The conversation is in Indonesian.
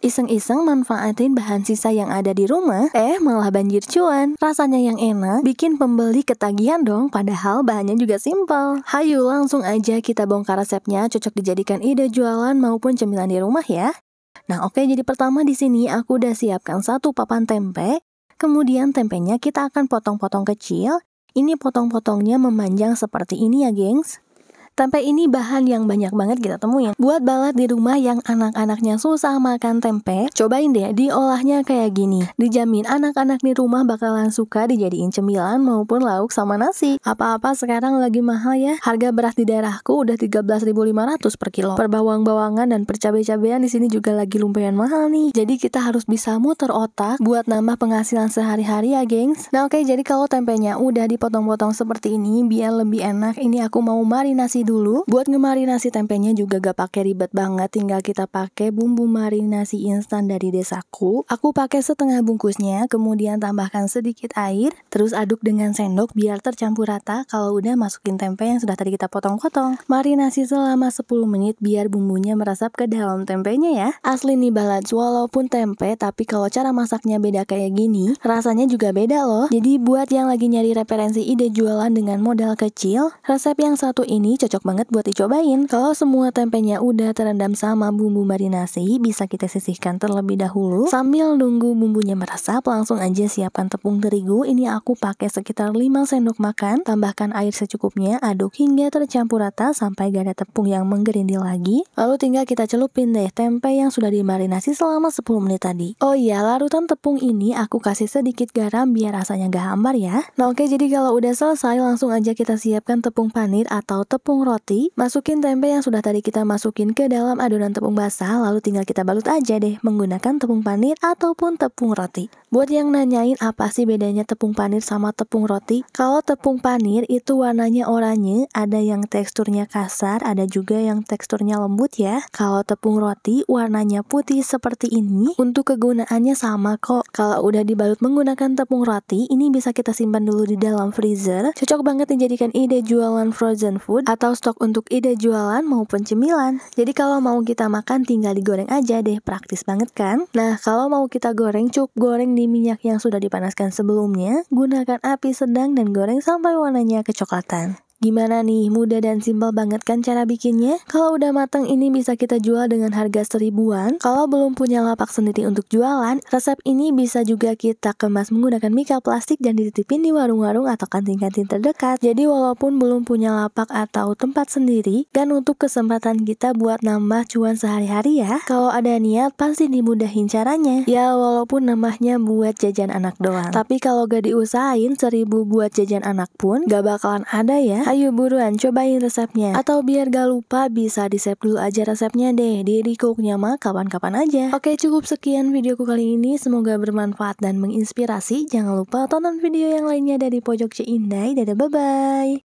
Iseng-iseng manfaatin bahan sisa yang ada di rumah, eh malah banjir cuan. Rasanya yang enak, bikin pembeli ketagihan dong, padahal bahannya juga simpel. Hayu langsung aja kita bongkar resepnya, cocok dijadikan ide jualan maupun cemilan di rumah ya. Nah oke, jadi pertama di sini aku udah siapkan satu papan tempe, kemudian tempenya kita akan potong-potong kecil. Ini potong-potongnya memanjang seperti ini ya gengs. Tempe ini bahan yang banyak banget kita temuin. Buat balat di rumah yang anak-anaknya susah makan tempe, cobain deh diolahnya kayak gini. Dijamin anak-anak di rumah bakalan suka dijadiin cemilan maupun lauk sama nasi. Apa-apa sekarang lagi mahal ya. Harga beras di daerahku udah 13.500 per kilo. Per bawang-bawangan dan per cabai-cabean di sini juga lagi lumayan mahal nih. Jadi kita harus bisa muter otak buat nambah penghasilan sehari-hari ya, gengs. Nah, oke, okay, jadi kalau tempenya udah dipotong-potong seperti ini biar lebih enak, ini aku mau marinasi dulu. Buat ngemarinasi tempenya juga gak pakai ribet banget, tinggal kita pakai bumbu marinasi instan dari desaku. Aku pakai setengah bungkusnya, kemudian tambahkan sedikit air, terus aduk dengan sendok biar tercampur rata. Kalau udah masukin tempe yang sudah tadi kita potong-potong. Marinasi selama 10 menit biar bumbunya meresap ke dalam tempenya ya. Asli nih balat, walaupun tempe, tapi kalau cara masaknya beda kayak gini, rasanya juga beda loh. Jadi buat yang lagi nyari referensi ide jualan dengan modal kecil, resep yang satu ini cocok cocok banget buat dicobain. Kalau semua tempenya udah terendam sama bumbu marinasi, bisa kita sisihkan terlebih dahulu. Sambil nunggu bumbunya meresap, langsung aja siapkan tepung terigu. Ini aku pakai sekitar 5 sendok makan. Tambahkan air secukupnya, aduk hingga tercampur rata sampai gak ada tepung yang menggerindil lagi. Lalu tinggal kita celupin deh tempe yang sudah dimarinasi selama 10 menit tadi. Oh iya, larutan tepung ini aku kasih sedikit garam biar rasanya gak hambar ya. Nah oke, jadi kalau udah selesai langsung aja kita siapkan tepung panir atau tepung roti, masukin tempe yang sudah tadi kita masukin ke dalam adonan tepung basah, lalu tinggal kita balut aja deh menggunakan tepung panir ataupun tepung roti. Buat yang nanyain apa sih bedanya tepung panir sama tepung roti? Kalau tepung panir itu warnanya oranye, ada yang teksturnya kasar, ada juga yang teksturnya lembut ya. Kalau tepung roti warnanya putih seperti ini, untuk kegunaannya sama kok. Kalau udah dibalut menggunakan tepung roti, ini bisa kita simpan dulu di dalam freezer. Cocok banget dijadikan ide jualan frozen food atau stok untuk ide jualan maupun cemilan. Jadi kalau mau kita makan tinggal digoreng aja deh, praktis banget kan? Nah, kalau mau kita goreng, cukup goreng di minyak yang sudah dipanaskan sebelumnya, gunakan api sedang dan goreng sampai warnanya kecoklatan. Gimana nih, mudah dan simpel banget kan cara bikinnya? Kalau udah matang ini bisa kita jual dengan harga seribuan. Kalau belum punya lapak sendiri untuk jualan, resep ini bisa juga kita kemas menggunakan mika plastik dan dititipin di warung-warung atau kantin-kantin terdekat. Jadi walaupun belum punya lapak atau tempat sendiri, dan untuk kesempatan kita buat nambah cuan sehari-hari ya, kalau ada niat pasti dimudahin caranya. Ya walaupun nambahnya buat jajan anak doang. Tapi kalau gak diusahain, seribu buat jajan anak pun gak bakalan ada ya. Ayo buruan cobain resepnya. Atau biar gak lupa bisa di save dulu aja resepnya deh di Recooknya mah kapan-kapan aja. Oke cukup sekian videoku kali ini. Semoga bermanfaat dan menginspirasi. Jangan lupa tonton video yang lainnya dari Pojok Cindai. Dadah bye-bye.